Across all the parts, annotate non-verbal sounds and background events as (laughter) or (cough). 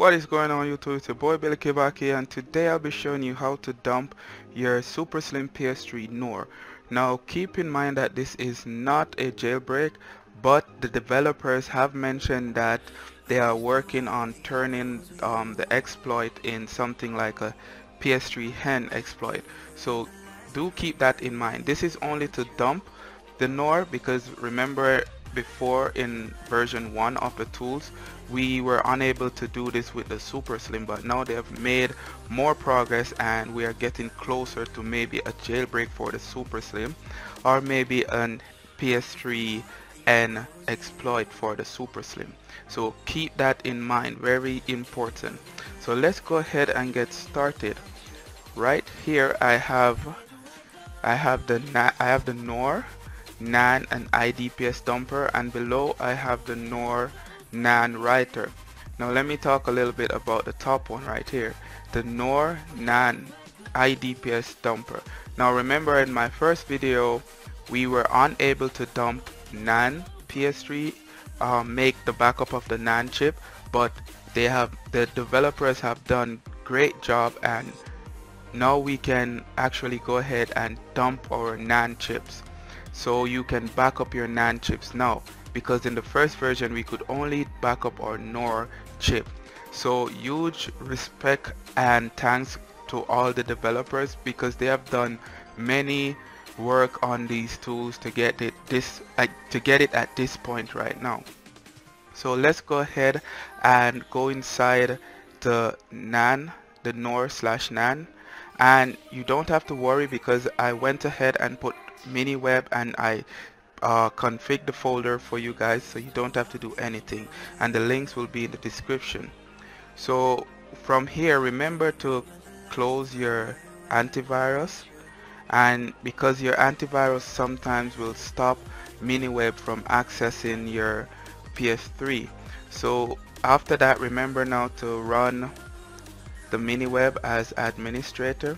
What is going on YouTube? It's your boy Billy Kibaki and today I'll be showing you how to dump your Super Slim PS3 NOR. Now keep in mind that this is not a jailbreak but the developers have mentioned that they are working on turning um, the exploit in something like a PS3 hen exploit. So do keep that in mind. This is only to dump the NOR because remember before in version 1 of the tools we were unable to do this with the super slim but now they have made more progress and we are getting closer to maybe a jailbreak for the super slim or maybe an PS3 and exploit for the super slim. So keep that in mind very important. So let's go ahead and get started. Right here I have I have the I have the NOR NAN and IDPS dumper and below I have the NOR NAN writer. Now let me talk a little bit about the top one right here. The NOR NAN IDPS dumper. Now remember in my first video we were unable to dump NAN PS3 uh, make the backup of the NAN chip but they have the developers have done great job and now we can actually go ahead and dump our NAN chips so you can back up your NAND chips now because in the first version we could only back up our NOR chip. So huge respect and thanks to all the developers because they have done many work on these tools to get it this like to get it at this point right now. So let's go ahead and go inside the NAN the NOR slash NAN and you don't have to worry because I went ahead and put MiniWeb and I uh, config the folder for you guys so you don't have to do anything. And the links will be in the description. So from here remember to close your antivirus. And because your antivirus sometimes will stop MiniWeb from accessing your PS3 so after that remember now to run the MiniWeb as administrator.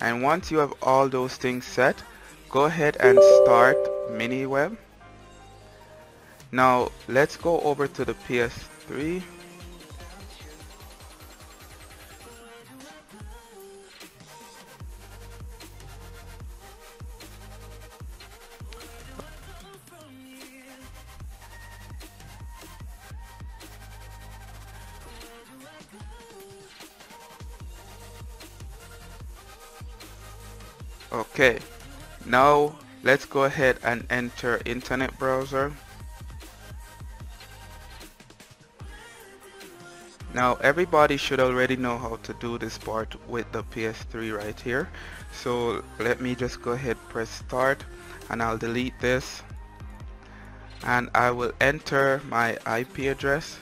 And once you have all those things set go ahead and start MiniWeb. Now let's go over to the PS3 okay now let's go ahead and enter internet browser. Now everybody should already know how to do this part with the PS3 right here. So let me just go ahead press start and I'll delete this. And I will enter my IP address.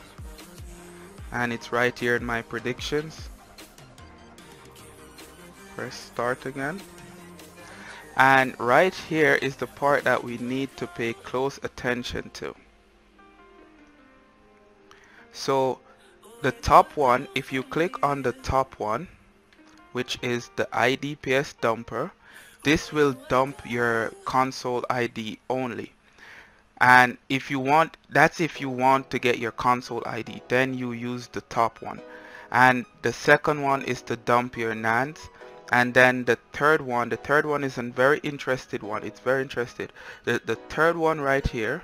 And it's right here in my predictions. Press start again and right here is the part that we need to pay close attention to. So the top one if you click on the top one which is the IDPS dumper this will dump your console ID only. And if you want that's if you want to get your console ID then you use the top one. And the second one is to dump your NANDs and then the third one the third one is a very interested one. It's very interested. The, the third one right here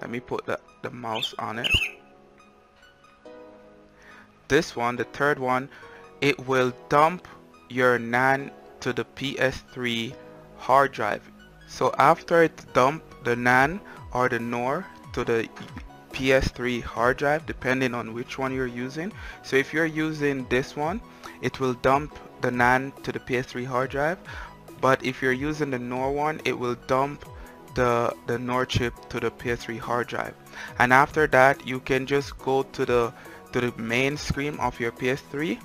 let me put the, the mouse on it. This one the third one it will dump your NAND to the PS3 hard drive. So after it dump the NAND or the NOR to the PS3 hard drive depending on which one you're using. So if you're using this one it will dump the NAND to the PS3 hard drive. But if you're using the NOR one it will dump the the NOR chip to the PS3 hard drive. And after that you can just go to the to the main screen of your PS3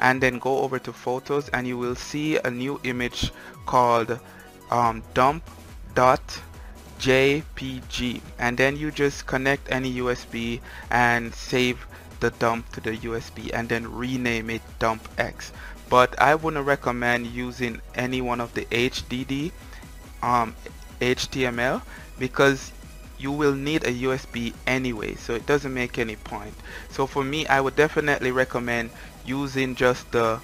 and then go over to photos and you will see a new image called um, dump dot JPG and then you just connect any USB and save the dump to the USB and then rename it dump X. But I wouldn't recommend using any one of the HDD um, HTML because you will need a USB anyway so it doesn't make any point. So for me I would definitely recommend using just the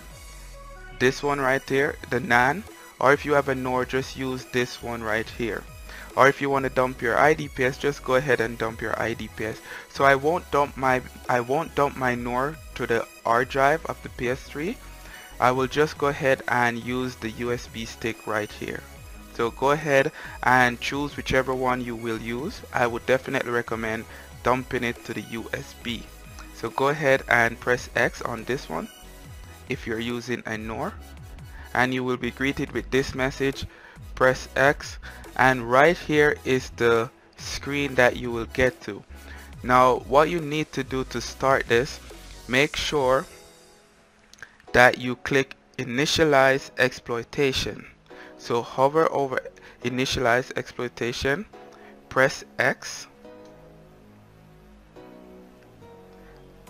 this one right there the NAN or if you have a NOR just use this one right here or if you want to dump your IDPS just go ahead and dump your IDPS so I won't dump my I won't dump my NOR to the R drive of the PS3 I will just go ahead and use the USB stick right here. So go ahead and choose whichever one you will use. I would definitely recommend dumping it to the USB so go ahead and press X on this one if you're using a NOR and you will be greeted with this message. Press X and right here is the screen that you will get to. Now what you need to do to start this make sure that you click initialize exploitation. So hover over initialize exploitation press X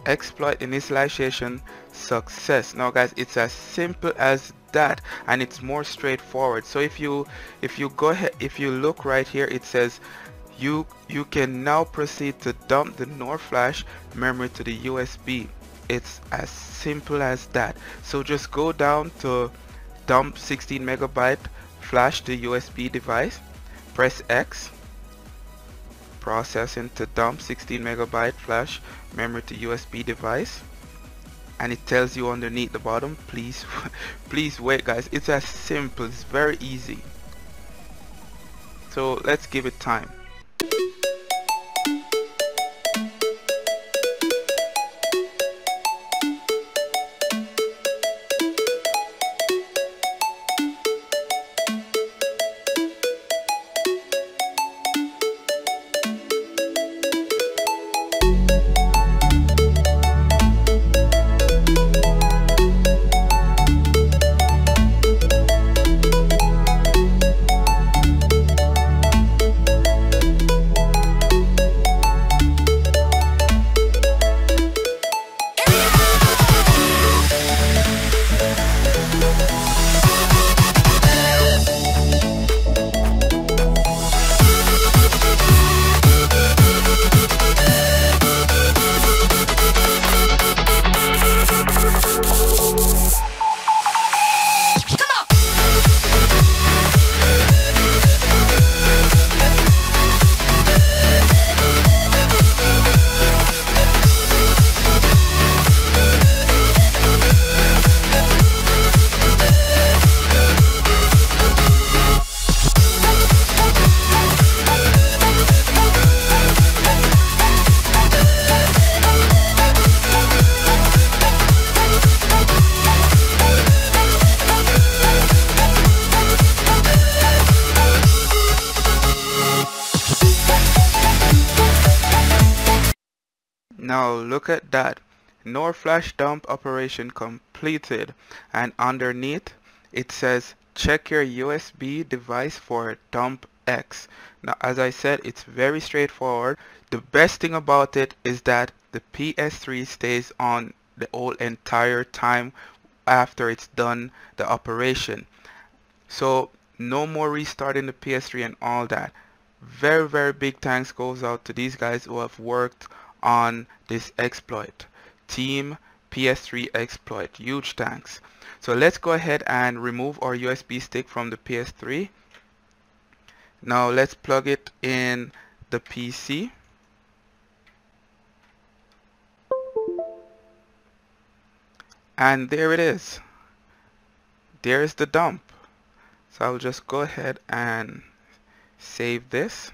exploit initialization success. Now guys it's as simple as that and it's more straightforward. So if you if you go ahead if you look right here it says you you can now proceed to dump the NOR flash memory to the USB it's as simple as that. So just go down to dump 16 megabyte flash to USB device press X processing to dump 16 megabyte flash memory to USB device and it tells you underneath the bottom please (laughs) please wait guys. It's as simple it's very easy. So let's give it time look at that. NOR flash dump operation completed and underneath it says check your USB device for dump X. Now as I said it's very straightforward. The best thing about it is that the PS3 stays on the whole entire time after it's done the operation. So no more restarting the PS3 and all that. Very very big thanks goes out to these guys who have worked on this exploit. Team ps3 exploit. Huge thanks. So let's go ahead and remove our USB stick from the PS3 now let's plug it in the PC and there it is. There's the dump. So I'll just go ahead and save this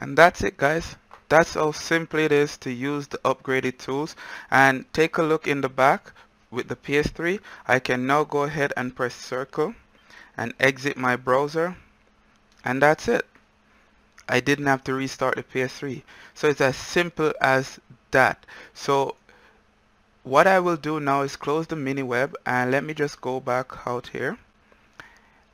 and that's it guys. That's how simple it is to use the upgraded tools. And take a look in the back with the PS3 I can now go ahead and press circle and exit my browser. And that's it. I didn't have to restart the PS3 so it's as simple as that. So what I will do now is close the mini web and let me just go back out here.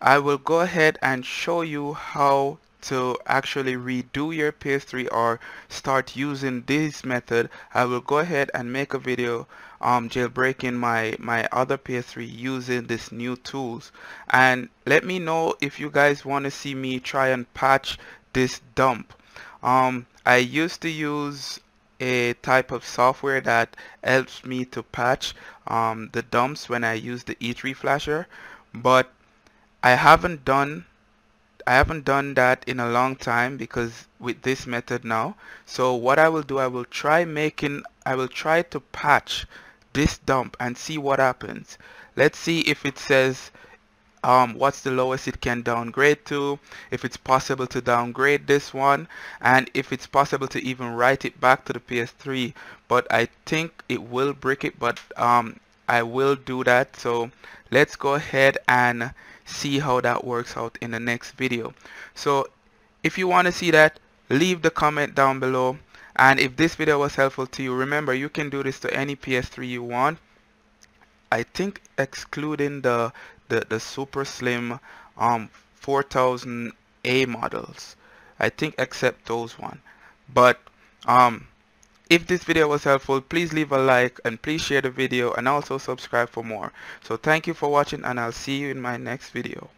I will go ahead and show you how to actually redo your PS3 or start using this method I will go ahead and make a video um, jailbreaking my my other PS3 using this new tools. And let me know if you guys want to see me try and patch this dump. Um, I used to use a type of software that helps me to patch um, the dumps when I use the E3 flasher but I haven't done I haven't done that in a long time because with this method now. So what I will do I will try making I will try to patch this dump and see what happens. Let's see if it says um, what's the lowest it can downgrade to if it's possible to downgrade this one and if it's possible to even write it back to the PS3 but I think it will break it but um, I will do that. So let's go ahead and see how that works out in the next video. So if you want to see that leave the comment down below. And if this video was helpful to you remember you can do this to any PS3 you want. I think excluding the the, the super slim um 4000A models. I think except those one. But um if this video was helpful, please leave a like and please share the video and also subscribe for more. So thank you for watching and I'll see you in my next video.